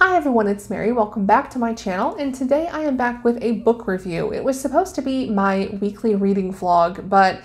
Hi everyone, it's Mary. Welcome back to my channel, and today I am back with a book review. It was supposed to be my weekly reading vlog, but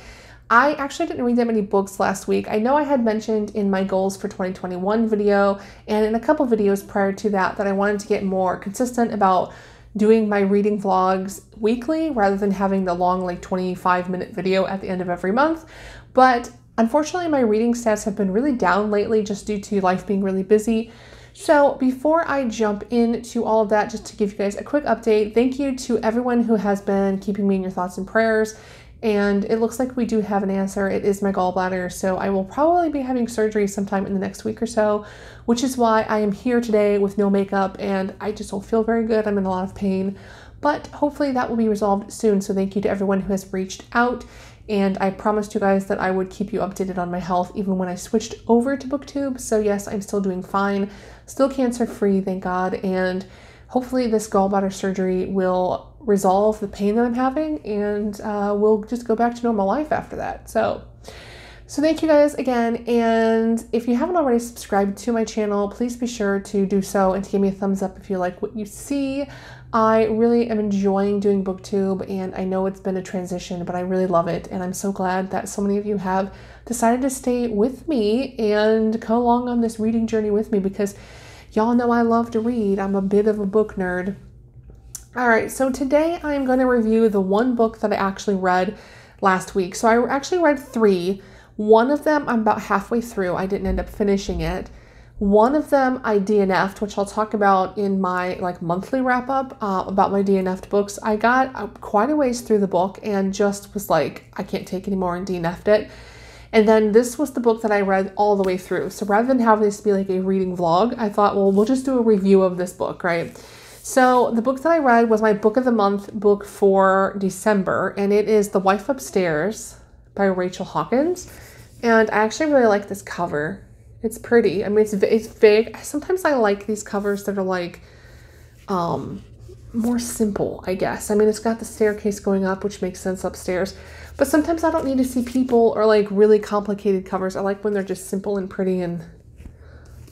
I actually didn't read that many books last week. I know I had mentioned in my goals for 2021 video and in a couple videos prior to that that I wanted to get more consistent about doing my reading vlogs weekly rather than having the long like 25 minute video at the end of every month. But unfortunately my reading stats have been really down lately just due to life being really busy. So before I jump into all of that, just to give you guys a quick update, thank you to everyone who has been keeping me in your thoughts and prayers. And it looks like we do have an answer. It is my gallbladder, so I will probably be having surgery sometime in the next week or so, which is why I am here today with no makeup and I just don't feel very good. I'm in a lot of pain, but hopefully that will be resolved soon. So thank you to everyone who has reached out and I promised you guys that I would keep you updated on my health even when I switched over to booktube. So yes i'm still doing fine. Still cancer free thank god. And hopefully this gallbladder surgery will resolve the pain that i'm having and uh, we'll just go back to normal life after that. So so thank you guys again and if you haven't already subscribed to my channel please be sure to do so and to give me a thumbs up if you like what you see I really am enjoying doing booktube and I know it's been a transition, but I really love it. And I'm so glad that so many of you have decided to stay with me and go along on this reading journey with me because y'all know I love to read. I'm a bit of a book nerd. All right, so today I'm going to review the one book that I actually read last week. So I actually read three. One of them I'm about halfway through. I didn't end up finishing it. One of them I DNF'd, which I'll talk about in my like monthly wrap up uh, about my DNF'd books. I got uh, quite a ways through the book and just was like, I can't take anymore and DNF'd it. And then this was the book that I read all the way through. So rather than have this be like a reading vlog, I thought, well, we'll just do a review of this book, right? So the book that I read was my book of the month book for December, and it is The Wife Upstairs by Rachel Hawkins. And I actually really like this cover. It's pretty. I mean, it's it's big. Sometimes I like these covers that are like, um, more simple. I guess. I mean, it's got the staircase going up, which makes sense upstairs. But sometimes I don't need to see people or like really complicated covers. I like when they're just simple and pretty and,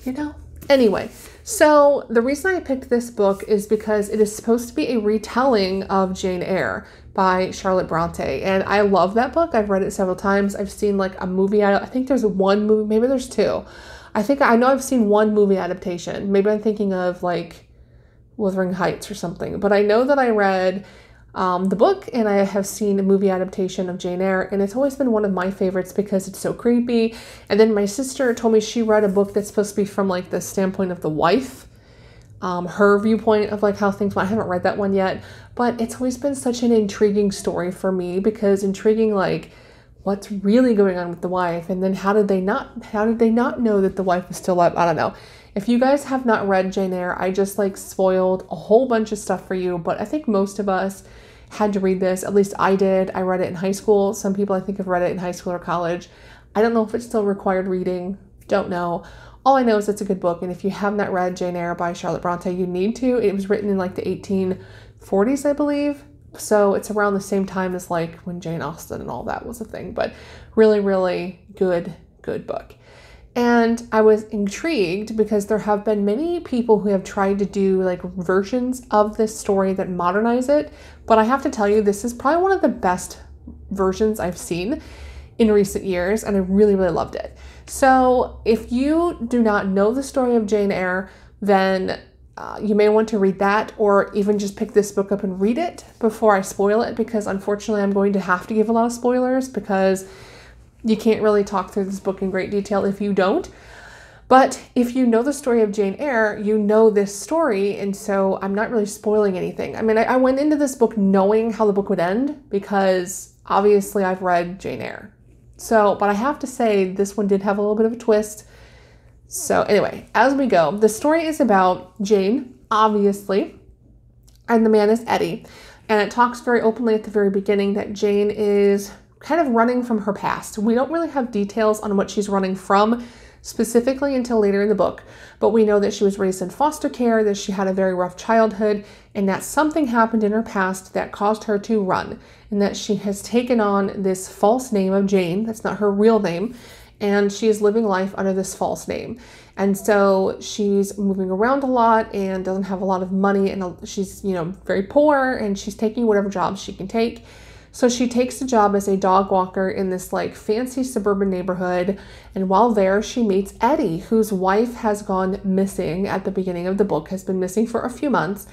you know. Anyway, so the reason I picked this book is because it is supposed to be a retelling of Jane Eyre by Charlotte Bronte. And I love that book. I've read it several times. I've seen like a movie. I think there's one movie, maybe there's two. I think I know I've seen one movie adaptation. Maybe I'm thinking of like Wuthering Heights or something. But I know that I read um, the book and I have seen a movie adaptation of Jane Eyre, and it's always been one of my favorites because it's so creepy. And then my sister told me she read a book that's supposed to be from like the standpoint of the wife um, her viewpoint of like how things went. I haven't read that one yet, but it's always been such an intriguing story for me because intriguing like what's really going on with the wife and then how did they not how did they not know that the wife was still alive? I don't know. If you guys have not read Jane Eyre, I just like spoiled a whole bunch of stuff for you, but I think most of us had to read this. At least I did. I read it in high school. Some people I think have read it in high school or college. I don't know if it's still required reading. Don't know. All I know is it's a good book, and if you have not read Jane Eyre by Charlotte Bronte, you need to. It was written in like the 1840s, I believe. So it's around the same time as like when Jane Austen and all that was a thing, but really, really good, good book. And I was intrigued because there have been many people who have tried to do like versions of this story that modernize it. But I have to tell you, this is probably one of the best versions I've seen in recent years, and I really, really loved it. So, if you do not know the story of Jane Eyre, then uh, you may want to read that or even just pick this book up and read it before I spoil it because unfortunately I'm going to have to give a lot of spoilers because you can't really talk through this book in great detail if you don't. But if you know the story of Jane Eyre, you know this story, and so I'm not really spoiling anything. I mean, I, I went into this book knowing how the book would end because obviously I've read Jane Eyre. So, but I have to say, this one did have a little bit of a twist. So, anyway, as we go, the story is about Jane, obviously, and the man is Eddie. And it talks very openly at the very beginning that Jane is kind of running from her past. We don't really have details on what she's running from specifically until later in the book, but we know that she was raised in foster care, that she had a very rough childhood, and that something happened in her past that caused her to run, and that she has taken on this false name of Jane, that's not her real name, and she is living life under this false name. And so she's moving around a lot and doesn't have a lot of money and she's, you know, very poor and she's taking whatever jobs she can take. So she takes a job as a dog walker in this like fancy suburban neighborhood. And while there, she meets Eddie, whose wife has gone missing at the beginning of the book, has been missing for a few months.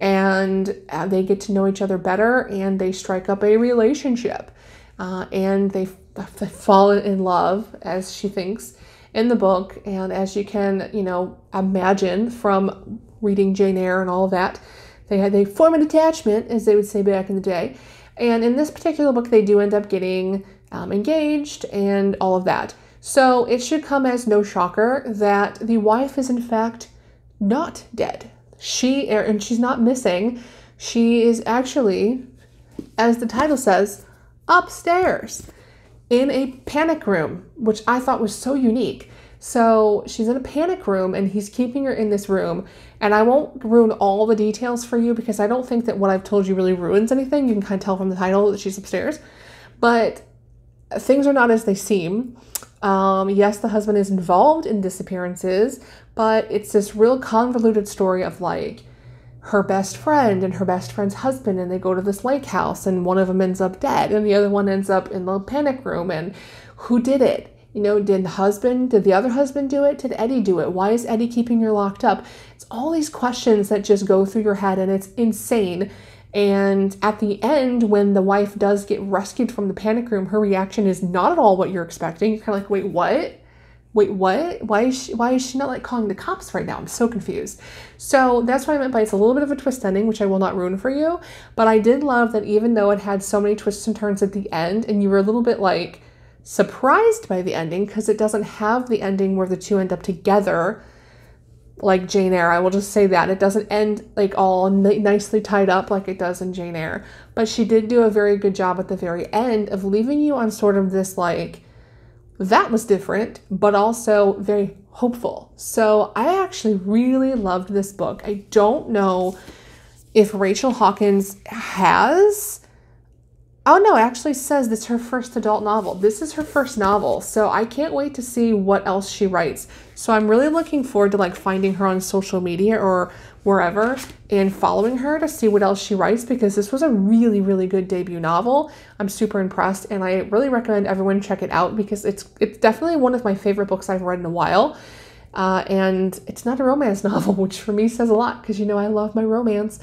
And uh, they get to know each other better and they strike up a relationship. Uh, and they, they fall in love, as she thinks in the book. And as you can, you know, imagine from reading Jane Eyre and all of that, they had they form an attachment, as they would say back in the day. And in this particular book, they do end up getting um, engaged and all of that. So it should come as no shocker that the wife is in fact not dead. She er, and she's not missing. She is actually, as the title says, upstairs in a panic room, which I thought was so unique. So she's in a panic room and he's keeping her in this room. And I won't ruin all the details for you because I don't think that what I've told you really ruins anything. You can kind of tell from the title that she's upstairs. But things are not as they seem. Um, yes, the husband is involved in disappearances, but it's this real convoluted story of like her best friend and her best friend's husband, and they go to this lake house, and one of them ends up dead, and the other one ends up in the panic room, and who did it? You know, did the husband, did the other husband do it? Did Eddie do it? Why is Eddie keeping her locked up? It's all these questions that just go through your head and it's insane. And at the end, when the wife does get rescued from the panic room, her reaction is not at all what you're expecting. You're kind of like, wait, what? Wait, what? Why is she why is she not like calling the cops right now? I'm so confused. So that's what I meant by it's a little bit of a twist ending, which I will not ruin for you. But I did love that even though it had so many twists and turns at the end, and you were a little bit like, surprised by the ending because it doesn't have the ending where the two end up together like Jane Eyre. I will just say that. It doesn't end like all n- nicely tied up like it does in Jane Eyre. But she did do a very good job at the very end of leaving you on sort of this like, that was different, but also very hopeful. So I actually really loved this book. I don't know if Rachel Hawkins has Oh no, it actually says this is her first adult novel. This is her first novel, so I can't wait to see what else she writes. So I'm really looking forward to like finding her on social media or wherever and following her to see what else she writes because this was a really really good debut novel. I'm super impressed and I really recommend everyone check it out because it's it's definitely one of my favorite books I've read in a while. Uh, and it's not a romance novel, which for me says a lot because you know I love my romance.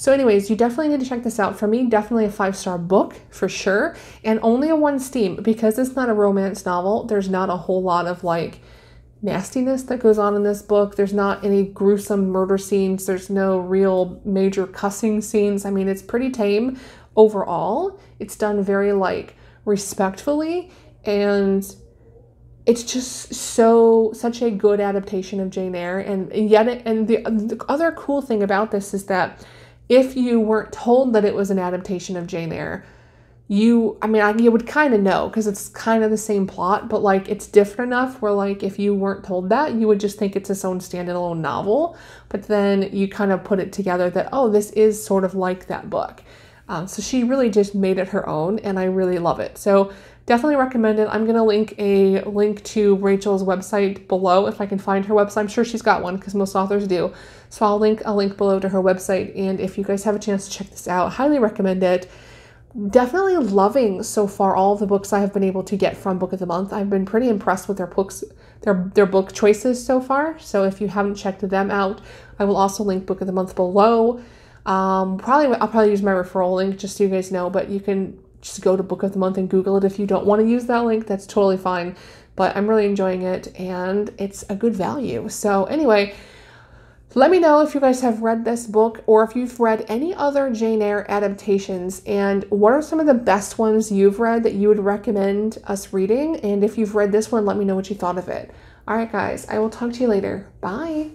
So, anyways, you definitely need to check this out. For me, definitely a five star book for sure, and only a one steam because it's not a romance novel. There's not a whole lot of like nastiness that goes on in this book. There's not any gruesome murder scenes. There's no real major cussing scenes. I mean, it's pretty tame overall. It's done very like respectfully and it's just so such a good adaptation of Jane Eyre and, yet it, and the, the other cool thing about this is that if you weren't told that it was an adaptation of Jane Eyre, you, I mean, I, you would kind of know because it's kind of the same plot, but like it's different enough where, like, if you weren't told that, you would just think it's its own standalone novel. But then you kind of put it together that, oh, this is sort of like that book. Um, so she really just made it her own, and I really love it. So definitely recommend it. I'm gonna link a link to Rachel's website below if I can find her website. I'm sure she's got one because most authors do. So I'll link a link below to her website. And if you guys have a chance to check this out, highly recommend it. Definitely loving so far all the books I have been able to get from Book of the Month. I've been pretty impressed with their books, their their book choices so far. So if you haven't checked them out, I will also link Book of the Month below. Um, probably I'll probably use my referral link just so you guys know, but you can just go to Book of the Month and Google it if you don't want to use that link. That's totally fine. But I'm really enjoying it and it's a good value. So, anyway, let me know if you guys have read this book or if you've read any other Jane Eyre adaptations and what are some of the best ones you've read that you would recommend us reading. And if you've read this one, let me know what you thought of it. All right, guys, I will talk to you later. Bye.